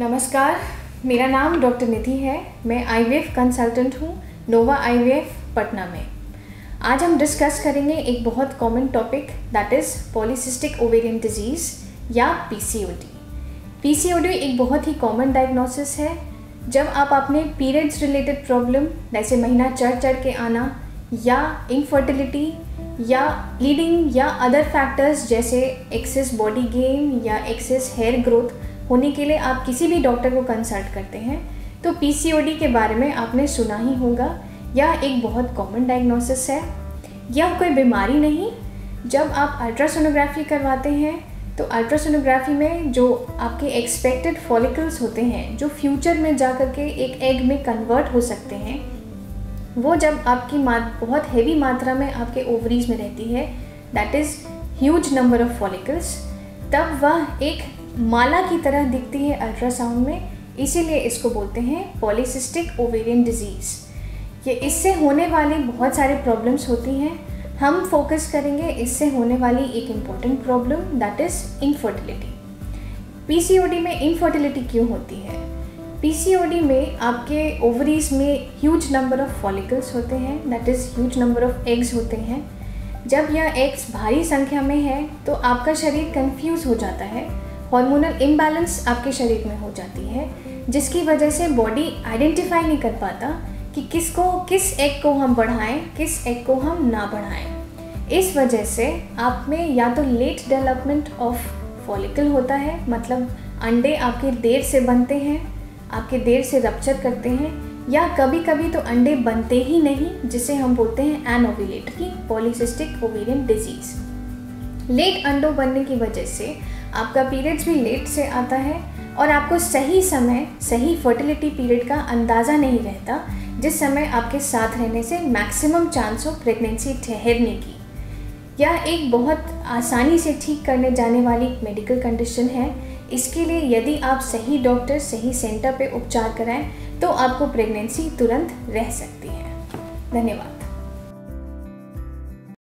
नमस्कार, मेरा नाम डॉक्टर निधि है। मैं आईवीएफ कंसल्टेंट हूँ नोवा आईवीएफ पटना में। आज हम डिस्कस करेंगे एक बहुत common topic that is polycystic ovarian disease या पीसीओडी पीसीओडी एक बहुत ही कॉमन डायग्नोसिस है। जब आप अपने पीरियड्स रिलेटेड प्रॉब्लम जैसे महीना चढ़ चढ़ के आना, या इनफर्टिलिटी या ब्लीडिंग या अदर फैक्टर्स जैसे एक्सेस बॉडी गेन या एक्सेस हेयर ग्रोथ होने के लिए आप किसी भी डॉक्टर को कंसल्ट करते हैं तो पीसीओडी के बारे में आपने सुना ही होगा। यह एक बहुत कॉमन डायग्नोसिस है। यह कोई बीमारी नहीं। जब आप अल्ट्रासोनोग्राफी करवाते हैं तो अल्ट्रासोनोग्राफी में जो आपके एक्सपेक्टेड फॉलिकल्स होते हैं, जो फ्यूचर में जा कर के एक एग में कन्वर्ट हो सकते हैं, वो जब आपकी मात, बहुत हैवी मात्रा में आपके ओवरीज में रहती है that is huge number of follicles तब वह एक माला की तरह दिखती है अल्ट्रासाउंड में, इसीलिए इसको बोलते हैं पॉलीसिस्टिक ओवेरियन डिज़ीज़ ये इससे होने वाली बहुत सारे प्रॉब्लम्स होती हैं। हम फोकस करेंगे इससे होने वाली एक important problem that is infertility PCOD में इनफर्टिलिटी क्यों होती है? पीसीओडी में आपके ओवरीज में ह्यूज नंबर ऑफ़ फॉलिकल्स होते हैं that is huge number of eggs होते हैं। जब यह एग्स भारी संख्या में है तो आपका शरीर कंफ्यूज हो जाता है। हार्मोनल इम्बैलेंस आपके शरीर में हो जाती है, जिसकी वजह से बॉडी आइडेंटिफाई नहीं कर पाता कि किसको, किस एग को हम बढ़ाएँ, किस एग को हम ना बढ़ाएँ। इस वजह से आप में या तो लेट डेवलपमेंट ऑफ़ फॉलिकल होता है मतलब अंडे आपके देर से बनते हैं, आपके देर से रप्चर करते हैं, या कभी कभी तो अंडे बनते ही नहीं, जिसे हम बोलते हैं anovulatory polycystic ovarian disease late अंडों बनने की वजह से आपका पीरियड्स भी लेट से आता है और आपको सही समय, सही फर्टिलिटी पीरियड का अंदाज़ा नहीं रहता, जिस समय आपके साथ रहने से मैक्सिमम चांस हो प्रेगनेंसी ठहरने की। यह एक बहुत आसानी से ठीक करने जाने वाली मेडिकल कंडीशन है। इसके लिए यदि आप सही डॉक्टर सही सेंटर पे उपचार कराएँ तो आपको प्रेगनेंसी तुरंत रह सकती है। धन्यवाद।